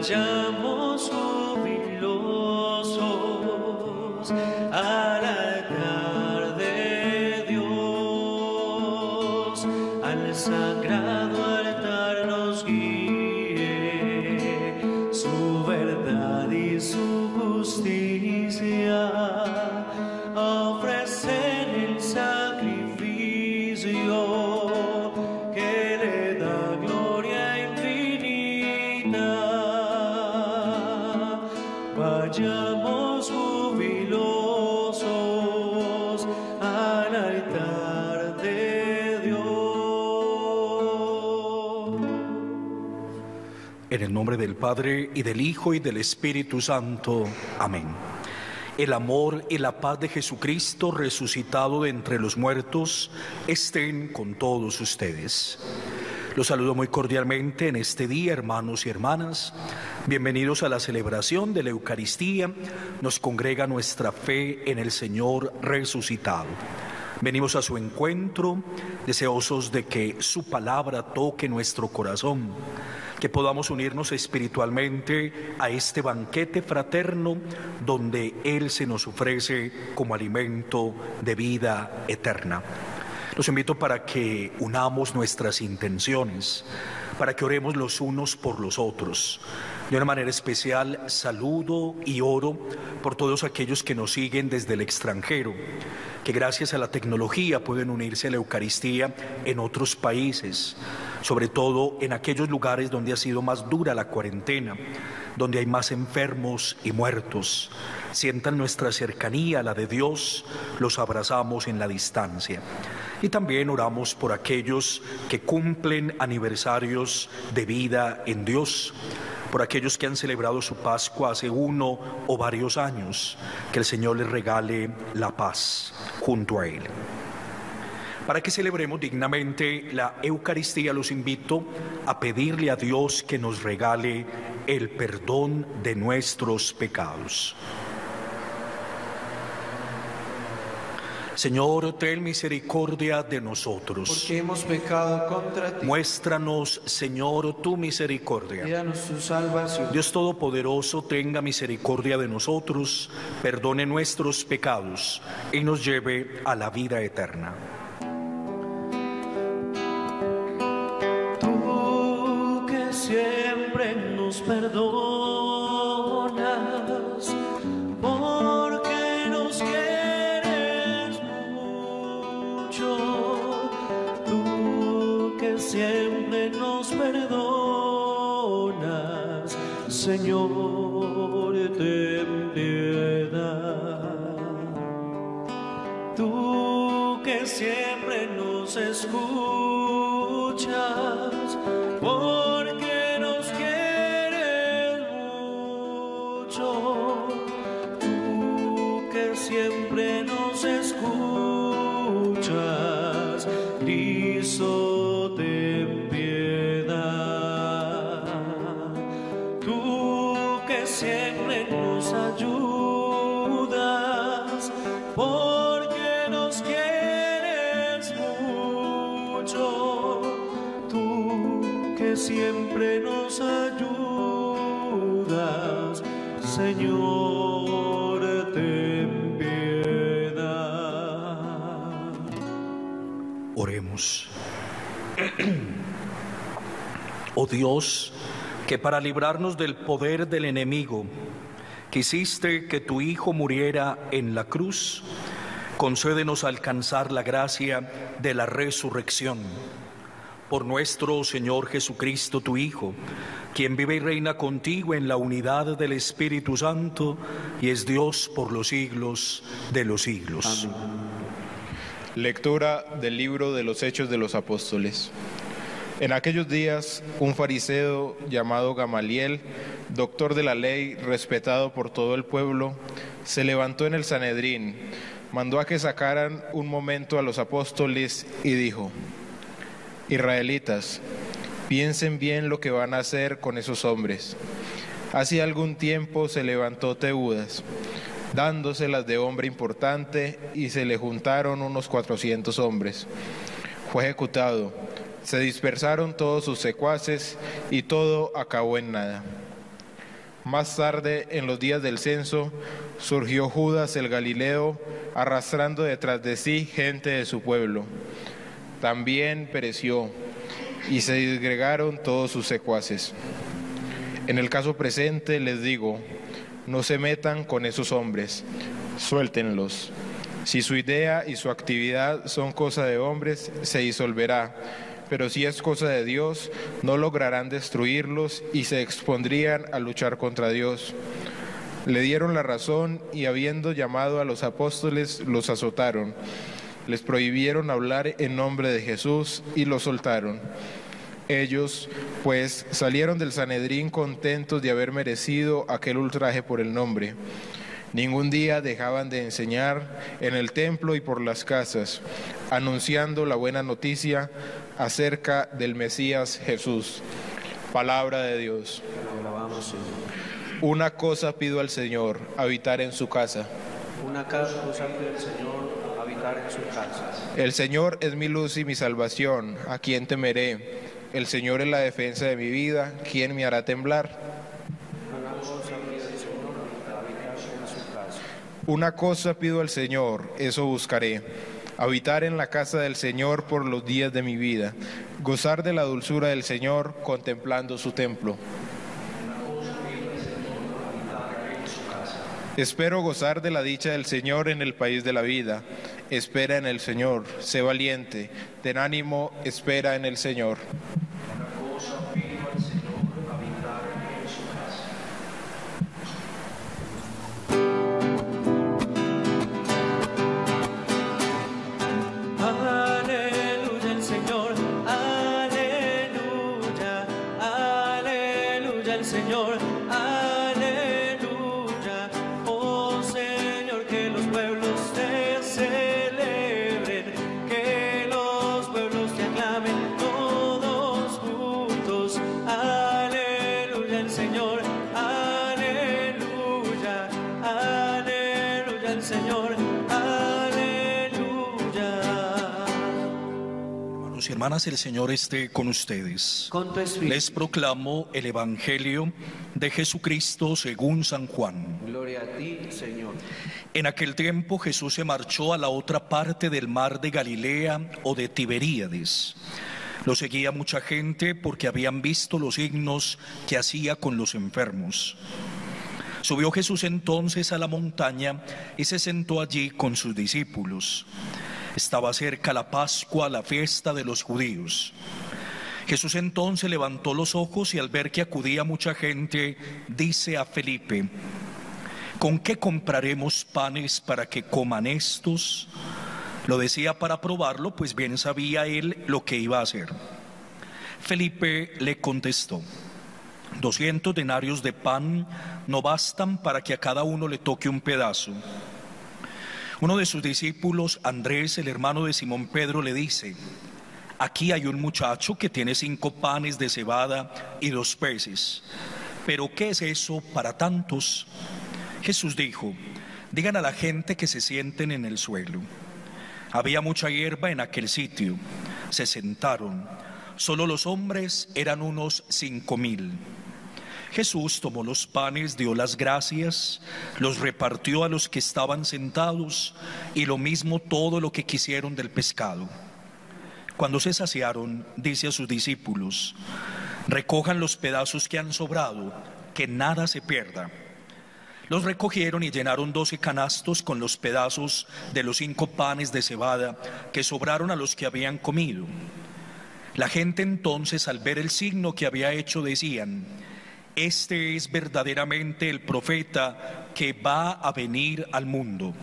vayamos En el nombre del Padre y del Hijo y del Espíritu Santo. Amén. El amor y la paz de Jesucristo resucitado de entre los muertos estén con todos ustedes. Los saludo muy cordialmente en este día, hermanos y hermanas. Bienvenidos a la celebración de la Eucaristía. Nos congrega nuestra fe en el Señor resucitado. Venimos a su encuentro, deseosos de que su palabra toque nuestro corazón, que podamos unirnos espiritualmente a este banquete fraterno donde Él se nos ofrece como alimento de vida eterna. Los invito para que unamos nuestras intenciones, para que oremos los unos por los otros. De una manera especial saludo y oro por todos aquellos que nos siguen desde el extranjero, que gracias a la tecnología pueden unirse a la Eucaristía en otros países, sobre todo en aquellos lugares donde ha sido más dura la cuarentena, donde hay más enfermos y muertos. Sientan nuestra cercanía la de Dios, los abrazamos en la distancia. Y también oramos por aquellos que cumplen aniversarios de vida en Dios, por aquellos que han celebrado su Pascua hace uno o varios años, que el Señor les regale la paz junto a Él. Para que celebremos dignamente la Eucaristía, los invito a pedirle a Dios que nos regale el perdón de nuestros pecados. Señor, ten misericordia de nosotros. porque hemos pecado contra ti. Muéstranos, Señor, tu misericordia. Tu salvación. Dios Todopoderoso, tenga misericordia de nosotros, perdone nuestros pecados y nos lleve a la vida eterna. Perdonas, porque nos quieres mucho. Tú que siempre nos perdonas, Señor, ten piedad. Tú que siempre nos escuchas, siempre nos ayudas, Señor, ten piedad. Oremos. Oh Dios, que para librarnos del poder del enemigo, quisiste que tu Hijo muriera en la cruz, concédenos alcanzar la gracia de la resurrección. Por nuestro Señor Jesucristo, tu Hijo, quien vive y reina contigo en la unidad del Espíritu Santo y es Dios por los siglos de los siglos. Lectura del libro de los Hechos de los Apóstoles. En aquellos días, un fariseo llamado Gamaliel, doctor de la ley, respetado por todo el pueblo, se levantó en el Sanedrín, mandó a que sacaran un momento a los apóstoles y dijo, Israelitas, piensen bien lo que van a hacer con esos hombres. Hace algún tiempo se levantó Teudas, dándoselas de hombre importante, y se le juntaron unos cuatrocientos hombres. Fue ejecutado, se dispersaron todos sus secuaces y todo acabó en nada. Más tarde, en los días del censo, surgió Judas el Galileo, arrastrando detrás de sí gente de su pueblo. También pereció, y se disgregaron todos sus secuaces. En el caso presente les digo, no se metan con esos hombres, suéltenlos. Si su idea y su actividad son cosa de hombres, se disolverá pero si es cosa de Dios, no lograrán destruirlos y se expondrían a luchar contra Dios. Le dieron la razón y habiendo llamado a los apóstoles, los azotaron. Les prohibieron hablar en nombre de Jesús y los soltaron. Ellos, pues, salieron del Sanedrín contentos de haber merecido aquel ultraje por el nombre. Ningún día dejaban de enseñar en el templo y por las casas, anunciando la buena noticia acerca del Mesías Jesús. Palabra de Dios. Una cosa pido al Señor, habitar en su casa. Una cosa pido al Señor, habitar en su casa. El Señor es mi luz y mi salvación, ¿a quién temeré? El Señor es la defensa de mi vida, ¿quién me hará temblar? Una cosa pido al Señor, eso buscaré habitar en la casa del Señor por los días de mi vida, gozar de la dulzura del Señor contemplando su templo. Espero gozar de la dicha del Señor en el país de la vida. Espera en el Señor, sé valiente, ten ánimo, espera en el Señor. Hermanas, el Señor esté con ustedes. Les proclamo el Evangelio de Jesucristo según San Juan. Gloria a ti, Señor. En aquel tiempo Jesús se marchó a la otra parte del mar de Galilea o de Tiberíades. Lo seguía mucha gente porque habían visto los signos que hacía con los enfermos. Subió Jesús entonces a la montaña y se sentó allí con sus discípulos. Estaba cerca la Pascua, la fiesta de los judíos. Jesús entonces levantó los ojos y al ver que acudía mucha gente, dice a Felipe, ¿con qué compraremos panes para que coman estos? Lo decía para probarlo, pues bien sabía él lo que iba a hacer. Felipe le contestó, doscientos denarios de pan no bastan para que a cada uno le toque un pedazo. Uno de sus discípulos, Andrés, el hermano de Simón Pedro, le dice, aquí hay un muchacho que tiene cinco panes de cebada y dos peces, pero ¿qué es eso para tantos? Jesús dijo, digan a la gente que se sienten en el suelo. Había mucha hierba en aquel sitio, se sentaron, solo los hombres eran unos cinco mil. Jesús tomó los panes, dio las gracias, los repartió a los que estaban sentados y lo mismo todo lo que quisieron del pescado. Cuando se saciaron, dice a sus discípulos, recojan los pedazos que han sobrado, que nada se pierda. Los recogieron y llenaron doce canastos con los pedazos de los cinco panes de cebada que sobraron a los que habían comido. La gente entonces, al ver el signo que había hecho, decían, este es verdaderamente el profeta que va a venir al mundo.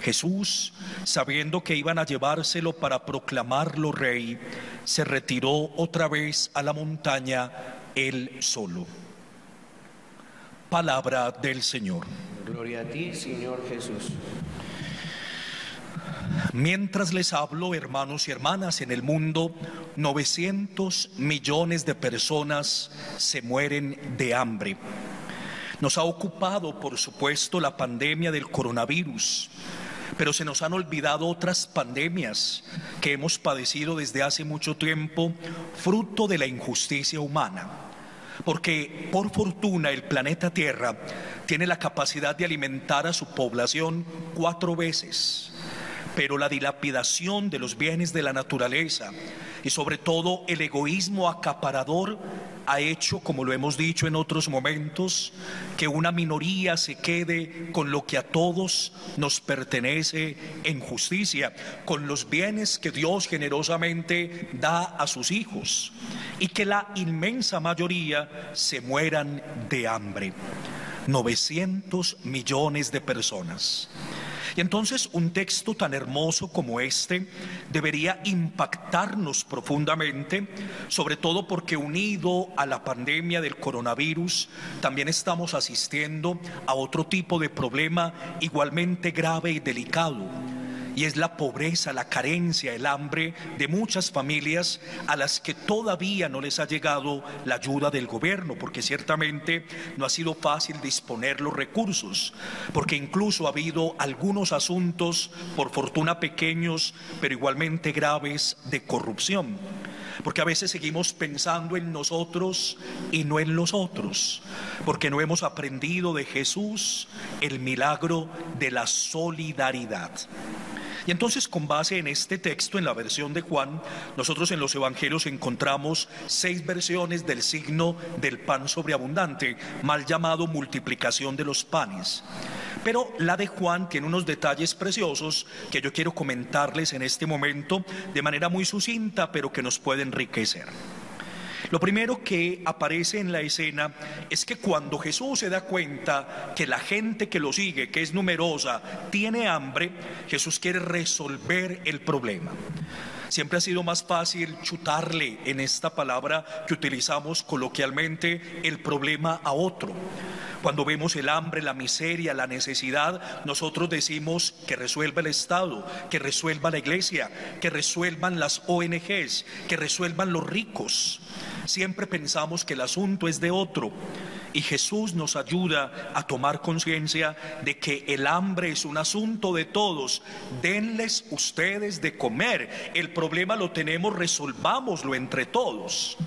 Jesús, sabiendo que iban a llevárselo para proclamarlo rey, se retiró otra vez a la montaña él solo. Palabra del Señor. Gloria a ti, Señor Jesús. Mientras les hablo, hermanos y hermanas, en el mundo 900 millones de personas se mueren de hambre. Nos ha ocupado, por supuesto, la pandemia del coronavirus, pero se nos han olvidado otras pandemias que hemos padecido desde hace mucho tiempo, fruto de la injusticia humana. porque por fortuna el planeta Tierra tiene la capacidad de alimentar a su población cuatro veces, pero la dilapidación de los bienes de la naturaleza y sobre todo el egoísmo acaparador ha hecho, como lo hemos dicho en otros momentos, que una minoría se quede con lo que a todos nos pertenece en justicia, con los bienes que Dios generosamente da a sus hijos, y que la inmensa mayoría se mueran de hambre. 900 millones de personas. Y entonces un texto tan hermoso como este debería impactarnos profundamente, sobre todo porque unido a la pandemia del coronavirus, también estamos asistiendo a otro tipo de problema igualmente grave y delicado y es la pobreza, la carencia, el hambre de muchas familias a las que todavía no les ha llegado la ayuda del gobierno, porque ciertamente no ha sido fácil disponer los recursos, porque incluso ha habido algunos asuntos, por fortuna pequeños, pero igualmente graves, de corrupción porque a veces seguimos pensando en nosotros y no en los otros, porque no hemos aprendido de Jesús el milagro de la solidaridad. Y entonces con base en este texto, en la versión de Juan, nosotros en los Evangelios encontramos seis versiones del signo del pan sobreabundante, mal llamado multiplicación de los panes. Pero la de Juan tiene unos detalles preciosos que yo quiero comentarles en este momento de manera muy sucinta, pero que nos puede enriquecer. Lo primero que aparece en la escena es que cuando Jesús se da cuenta que la gente que lo sigue, que es numerosa, tiene hambre, Jesús quiere resolver el problema. Siempre ha sido más fácil chutarle en esta palabra que utilizamos coloquialmente el problema a otro. Cuando vemos el hambre, la miseria, la necesidad, nosotros decimos que resuelva el Estado, que resuelva la iglesia, que resuelvan las ONGs, que resuelvan los ricos. Siempre pensamos que el asunto es de otro y Jesús nos ayuda a tomar conciencia de que el hambre es un asunto de todos. Denles ustedes de comer. El problema lo tenemos, resolvámoslo entre todos.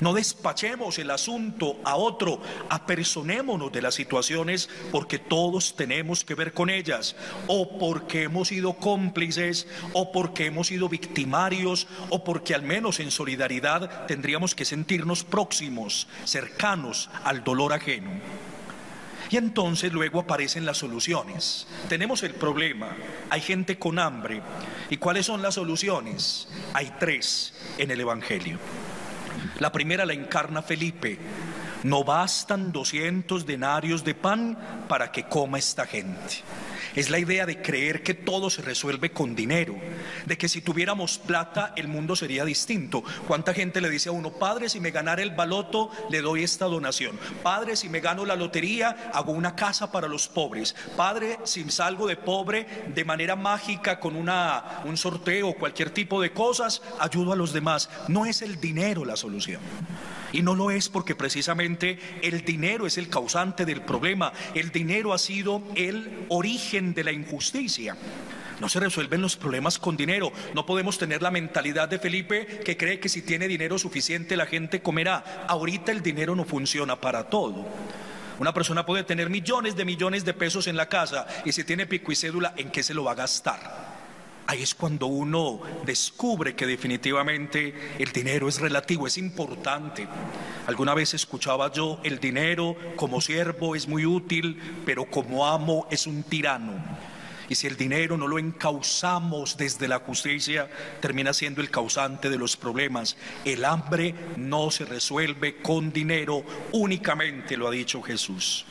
No despachemos el asunto a otro, apersonémonos de las situaciones porque todos tenemos que ver con ellas, o porque hemos sido cómplices, o porque hemos sido victimarios, o porque al menos en solidaridad tendríamos que sentirnos próximos, cercanos al dolor ajeno. Y entonces luego aparecen las soluciones. Tenemos el problema, hay gente con hambre. ¿Y cuáles son las soluciones? Hay tres en el Evangelio. La primera la encarna Felipe. No bastan 200 denarios de pan para que coma esta gente. Es la idea de creer que todo se resuelve con dinero, de que si tuviéramos plata el mundo sería distinto. ¿Cuánta gente le dice a uno, padre, si me ganara el baloto, le doy esta donación? Padre, si me gano la lotería, hago una casa para los pobres. Padre, si salgo de pobre de manera mágica con una, un sorteo cualquier tipo de cosas, ayudo a los demás. No es el dinero la solución. Y no lo es porque precisamente el dinero es el causante del problema. El dinero ha sido el origen de la injusticia. No se resuelven los problemas con dinero. No podemos tener la mentalidad de Felipe que cree que si tiene dinero suficiente la gente comerá. Ahorita el dinero no funciona para todo. Una persona puede tener millones de millones de pesos en la casa y si tiene pico y cédula, ¿en qué se lo va a gastar? Ahí es cuando uno descubre que definitivamente el dinero es relativo, es importante. Alguna vez escuchaba yo, el dinero como siervo es muy útil, pero como amo es un tirano. Y si el dinero no lo encauzamos desde la justicia, termina siendo el causante de los problemas. El hambre no se resuelve con dinero únicamente, lo ha dicho Jesús.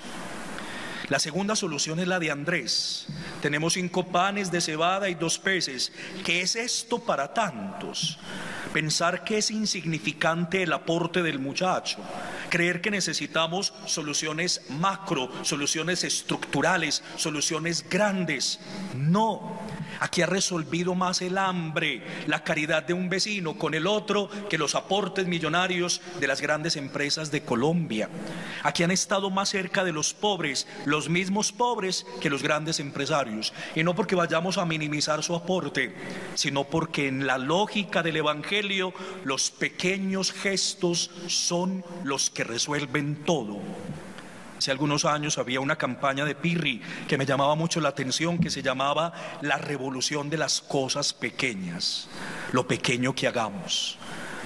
La segunda solución es la de Andrés. Tenemos cinco panes de cebada y dos peces. ¿Qué es esto para tantos? Pensar que es insignificante el aporte del muchacho. Creer que necesitamos soluciones macro, soluciones estructurales, soluciones grandes. No. Aquí ha resolvido más el hambre, la caridad de un vecino con el otro que los aportes millonarios de las grandes empresas de Colombia. Aquí han estado más cerca de los pobres, los mismos pobres que los grandes empresarios. Y no porque vayamos a minimizar su aporte, sino porque en la lógica del Evangelio los pequeños gestos son los que resuelven todo. Hace algunos años había una campaña de Pirri que me llamaba mucho la atención que se llamaba La revolución de las cosas pequeñas, lo pequeño que hagamos.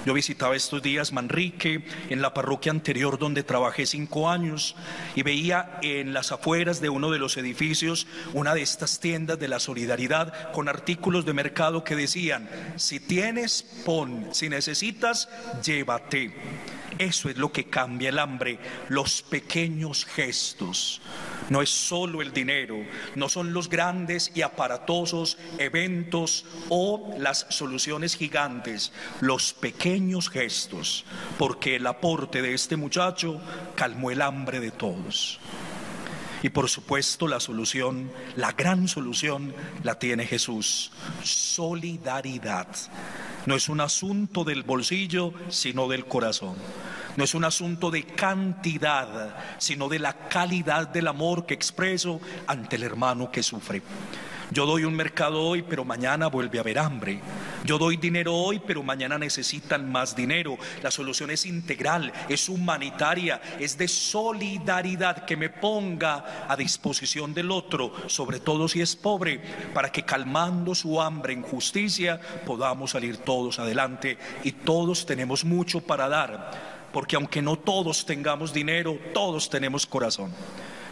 Yo visitaba estos días Manrique, en la parroquia anterior donde trabajé cinco años, y veía en las afueras de uno de los edificios una de estas tiendas de la solidaridad con artículos de mercado que decían, si tienes, pon, si necesitas, llévate. Eso es lo que cambia el hambre, los pequeños gestos. No es solo el dinero, no son los grandes y aparatosos eventos o las soluciones gigantes, los pequeños gestos, porque el aporte de este muchacho calmó el hambre de todos. Y por supuesto la solución, la gran solución, la tiene Jesús. Solidaridad. No es un asunto del bolsillo, sino del corazón. No es un asunto de cantidad, sino de la calidad del amor que expreso ante el hermano que sufre. Yo doy un mercado hoy, pero mañana vuelve a haber hambre. Yo doy dinero hoy, pero mañana necesitan más dinero. La solución es integral, es humanitaria, es de solidaridad que me ponga a disposición del otro, sobre todo si es pobre, para que calmando su hambre en justicia podamos salir todos adelante y todos tenemos mucho para dar porque aunque no todos tengamos dinero, todos tenemos corazón.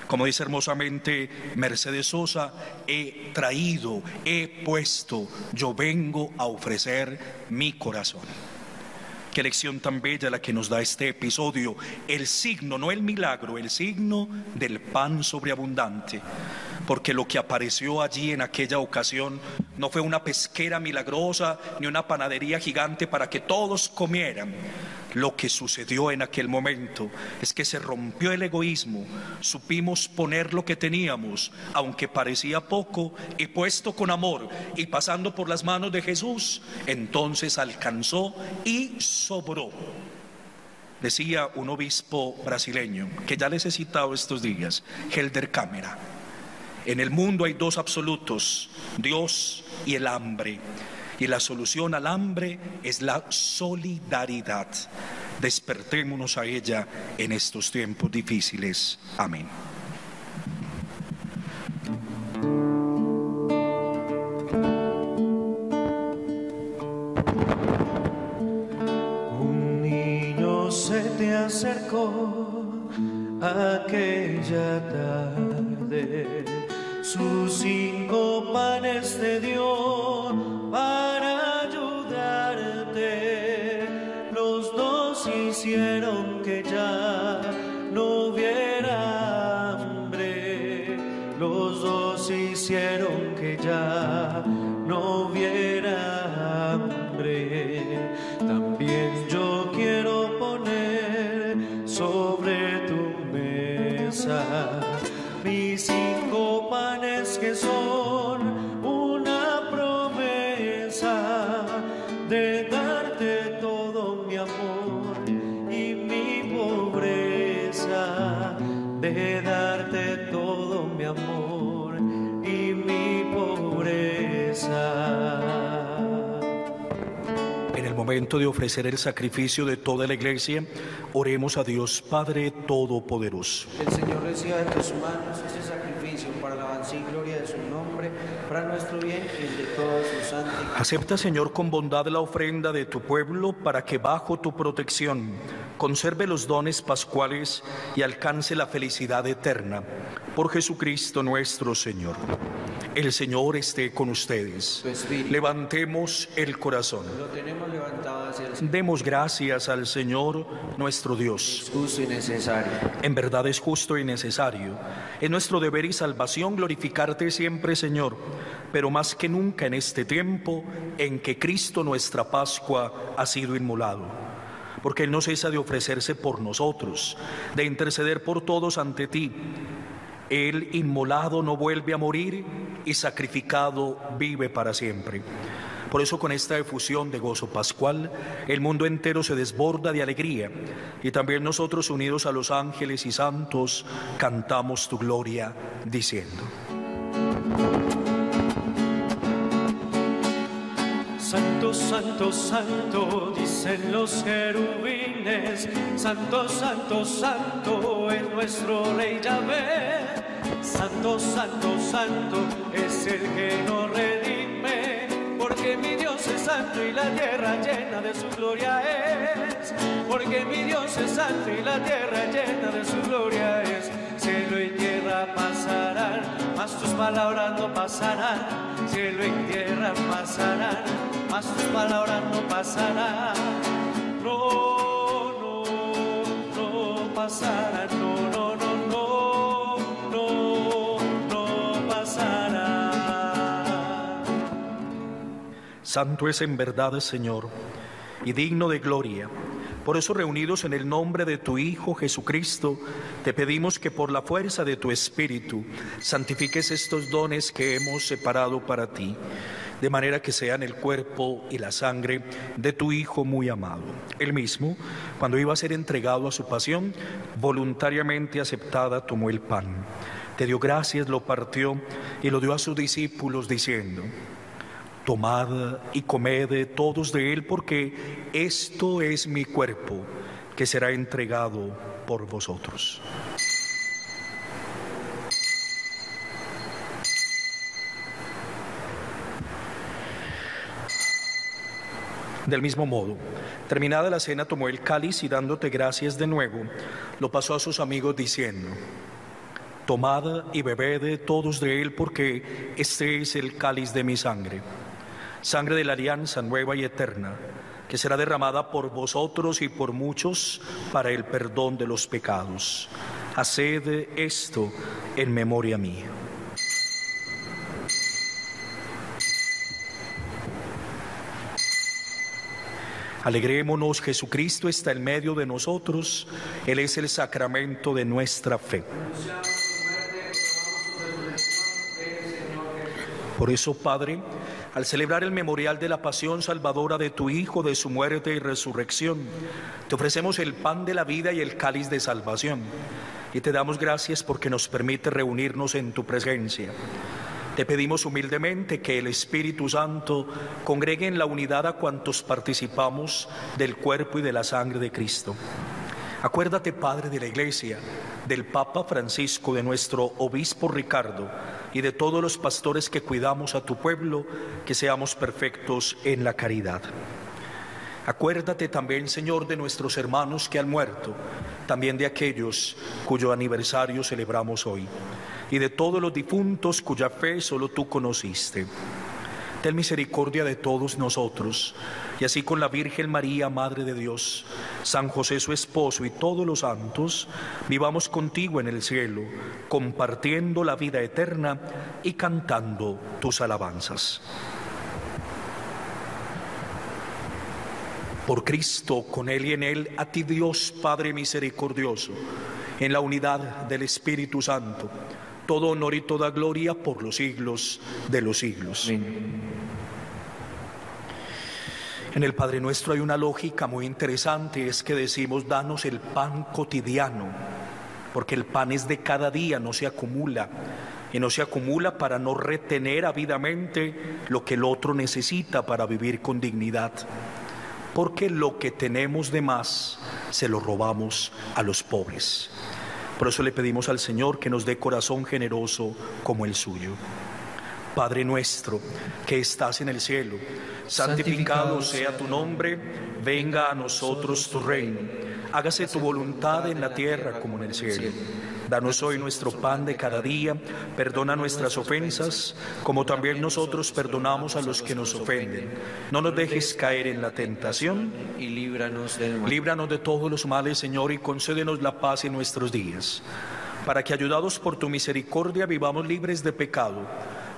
Como dice hermosamente Mercedes Sosa, he traído, he puesto, yo vengo a ofrecer mi corazón. Qué lección tan bella la que nos da este episodio, el signo, no el milagro, el signo del pan sobreabundante. Porque lo que apareció allí en aquella ocasión no fue una pesquera milagrosa ni una panadería gigante para que todos comieran, lo que sucedió en aquel momento es que se rompió el egoísmo, supimos poner lo que teníamos, aunque parecía poco, y puesto con amor y pasando por las manos de Jesús, entonces alcanzó y sobró. Decía un obispo brasileño que ya les he citado estos días, Helder Cámara. En el mundo hay dos absolutos, Dios y el hambre. Y la solución al hambre es la solidaridad. Despertémonos a ella en estos tiempos difíciles. Amén. Momento de ofrecer el sacrificio de toda la iglesia, oremos a Dios Padre Todopoderoso. El Señor reciba de tus manos este sacrificio para la alabanza y gloria de su nombre, para nuestro bien y el de toda su santa iglesia. Acepta, Señor, con bondad la ofrenda de tu pueblo para que bajo tu protección conserve los dones pascuales y alcance la felicidad eterna. Por Jesucristo nuestro Señor. El Señor esté con ustedes. Levantemos el corazón. Lo tenemos levantado hacia el Señor. Demos gracias al Señor nuestro Dios. Es justo y necesario. En verdad es justo y necesario. Es nuestro deber y salvación glorificarte siempre, Señor, pero más que nunca en este tiempo en que Cristo nuestra Pascua ha sido inmolado. Porque Él no cesa de ofrecerse por nosotros, de interceder por todos ante ti. Él inmolado no vuelve a morir y sacrificado vive para siempre. Por eso con esta efusión de gozo pascual, el mundo entero se desborda de alegría y también nosotros unidos a los ángeles y santos cantamos tu gloria diciendo. Santo, santo, santo, dicen los querubines. Santo, santo, santo es nuestro Rey Yahvé. Santo, santo, santo es el que nos redime. Porque mi Dios es santo y la tierra llena de su gloria es. Porque mi Dios es santo y la tierra llena de su gloria es. Cielo y tierra pasarán, mas tus palabras no pasarán. Cielo y tierra pasarán, mas tus palabras no pasarán. No, no, no pasarán, no, no, Santo es en verdad, Señor, y digno de gloria. Por eso, reunidos en el nombre de tu Hijo Jesucristo, te pedimos que por la fuerza de tu Espíritu santifiques estos dones que hemos separado para ti, de manera que sean el cuerpo y la sangre de tu Hijo muy amado. Él mismo, cuando iba a ser entregado a su pasión, voluntariamente aceptada, tomó el pan. Te dio gracias, lo partió y lo dio a sus discípulos diciendo, Tomad y comed todos de él, porque esto es mi cuerpo que será entregado por vosotros. Del mismo modo, terminada la cena, tomó el cáliz y dándote gracias de nuevo, lo pasó a sus amigos diciendo, Tomad y bebed todos de él, porque este es el cáliz de mi sangre sangre de la alianza nueva y eterna, que será derramada por vosotros y por muchos para el perdón de los pecados. Haced esto en memoria mía. Alegrémonos, Jesucristo está en medio de nosotros, Él es el sacramento de nuestra fe. Por eso, Padre, al celebrar el memorial de la pasión salvadora de tu Hijo, de su muerte y resurrección, te ofrecemos el pan de la vida y el cáliz de salvación. Y te damos gracias porque nos permite reunirnos en tu presencia. Te pedimos humildemente que el Espíritu Santo congregue en la unidad a cuantos participamos del cuerpo y de la sangre de Cristo. Acuérdate, Padre de la Iglesia, del Papa Francisco, de nuestro Obispo Ricardo y de todos los pastores que cuidamos a tu pueblo, que seamos perfectos en la caridad. Acuérdate también, Señor, de nuestros hermanos que han muerto, también de aquellos cuyo aniversario celebramos hoy, y de todos los difuntos cuya fe solo tú conociste. Ten misericordia de todos nosotros, y así con la Virgen María, Madre de Dios, San José su esposo y todos los santos, vivamos contigo en el cielo, compartiendo la vida eterna y cantando tus alabanzas. Por Cristo, con Él y en Él, a ti Dios Padre misericordioso, en la unidad del Espíritu Santo, todo honor y toda gloria por los siglos de los siglos. En el Padre Nuestro hay una lógica muy interesante, es que decimos, danos el pan cotidiano, porque el pan es de cada día, no se acumula, y no se acumula para no retener avidamente lo que el otro necesita para vivir con dignidad, porque lo que tenemos de más se lo robamos a los pobres. Por eso le pedimos al Señor que nos dé corazón generoso como el suyo. Padre nuestro que estás en el cielo, santificado sea tu nombre, venga a nosotros tu reino, hágase tu voluntad en la tierra como en el cielo. Danos hoy nuestro pan de cada día, perdona nuestras ofensas, como también nosotros perdonamos a los que nos ofenden. No nos dejes caer en la tentación y líbranos del mal. Líbranos de todos los males, Señor, y concédenos la paz en nuestros días, para que ayudados por tu misericordia vivamos libres de pecado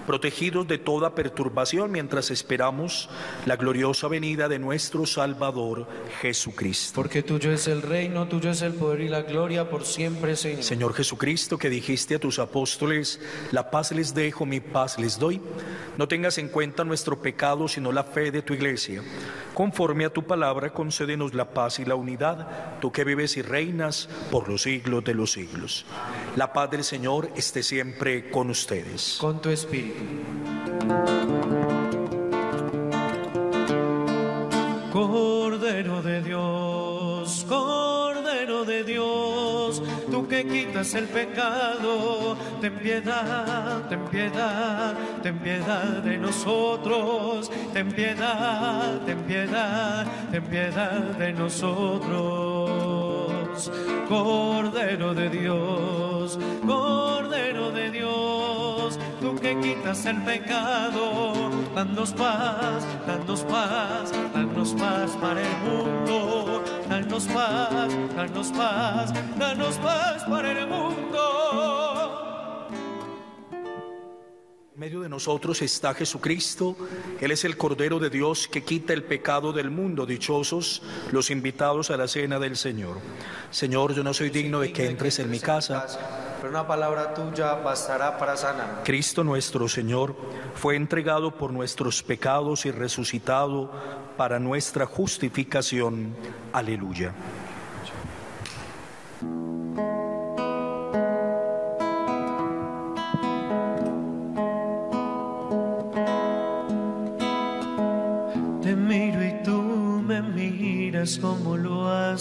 protegidos de toda perturbación mientras esperamos la gloriosa venida de nuestro Salvador Jesucristo. Porque tuyo es el reino, tuyo es el poder y la gloria por siempre, Señor. Señor Jesucristo, que dijiste a tus apóstoles, la paz les dejo, mi paz les doy, no tengas en cuenta nuestro pecado, sino la fe de tu iglesia. Conforme a tu palabra, concédenos la paz y la unidad, tú que vives y reinas por los siglos de los siglos. La paz del Señor esté siempre con ustedes. Con tu espíritu. Cordero de Dios Cordero de Dios, tú que quitas el pecado, ten piedad, ten piedad, ten piedad de nosotros, ten piedad, ten piedad, ten piedad de nosotros. Cordero de Dios, Cordero tú que quitas el pecado, danos paz, danos paz, danos paz para el mundo, danos paz, danos paz, danos paz para el mundo. En medio de nosotros está Jesucristo, Él es el Cordero de Dios que quita el pecado del mundo. Dichosos los invitados a la cena del Señor. Señor, yo no soy digno de que entres en mi casa. Pero una palabra tuya bastará para sanar. Cristo nuestro Señor fue entregado por nuestros pecados y resucitado para nuestra justificación. Aleluya.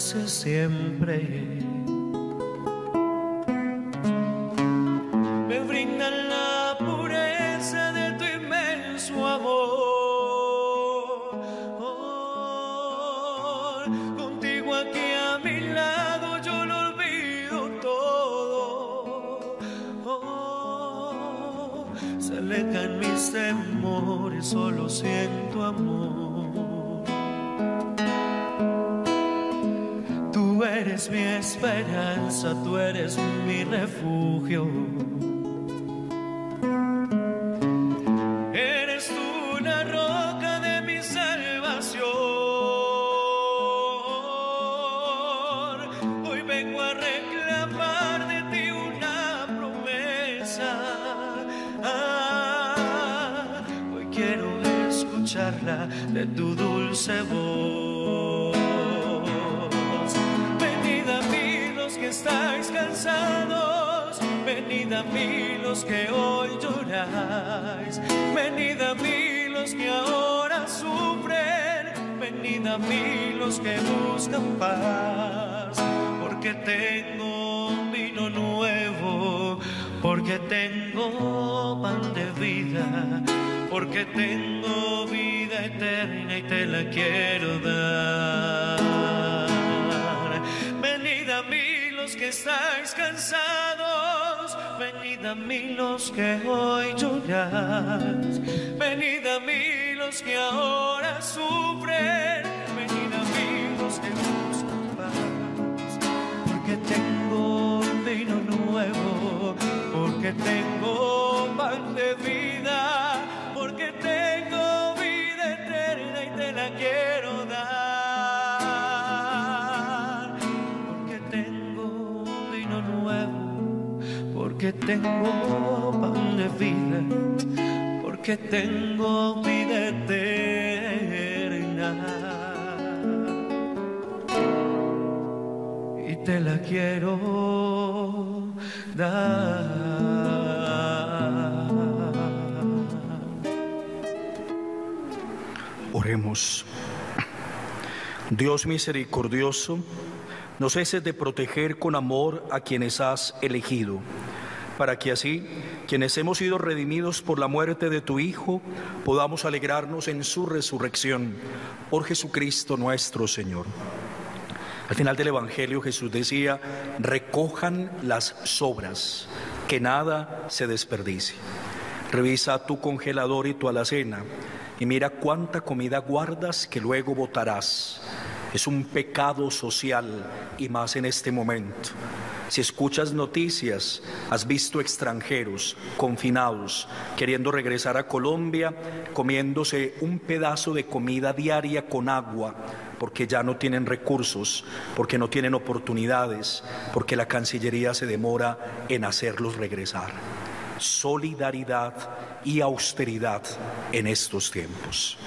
Siempre. La roca de mi salvación. Hoy vengo a reclamar de ti una promesa. Ah, hoy quiero escucharla de tu dulce voz. Venid a mí los que estáis cansados, venid a mí los que hoy lloráis, venid a mí que ahora sufren, venid a mí los que buscan paz, porque tengo vino nuevo, porque tengo pan de vida, porque tengo vida eterna y te la quiero dar. Venid a mí los que estáis cansados, venid a mí los que hoy lloráis, venid a mí los que ahora sufren, venid a mí los que buscan paz, porque tengo vino nuevo, porque tengo pan de vida, tengo pan de vida, porque tengo vida eterna. y te la quiero dar. Oremos. Dios misericordioso, no ceses de proteger con amor a quienes has elegido, para que así, quienes hemos sido redimidos por la muerte de tu Hijo, podamos alegrarnos en su resurrección por Jesucristo nuestro Señor. Al final del Evangelio Jesús decía, recojan las sobras, que nada se desperdicie. Revisa tu congelador y tu alacena y mira cuánta comida guardas que luego botarás. Es un pecado social y más en este momento. Si escuchas noticias, has visto extranjeros confinados queriendo regresar a Colombia, comiéndose un pedazo de comida diaria con agua, porque ya no tienen recursos, porque no tienen oportunidades, porque la Cancillería se demora en hacerlos regresar. Solidaridad y austeridad en estos tiempos.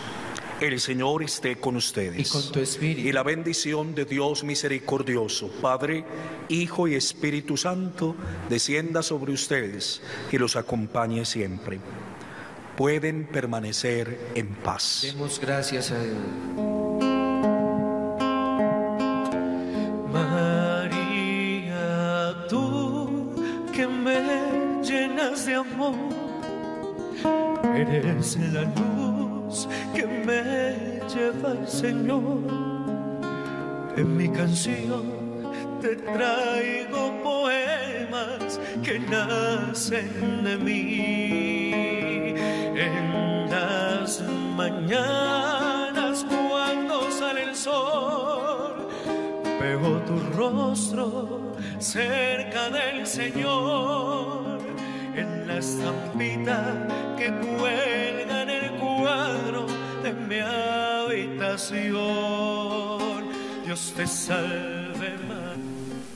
El Señor esté con ustedes. Y con tu espíritu. Y la bendición de Dios misericordioso, Padre, Hijo y Espíritu Santo, descienda sobre ustedes y los acompañe siempre. Pueden permanecer en paz. Demos gracias a Dios. amor, eres la luz lleva al Señor. En mi canción te traigo poemas que nacen de mí. En las mañanas cuando sale el sol, veo tu rostro cerca del Señor. En la estampita que cuelga en el cuadro de mi habitación. Dios te salve,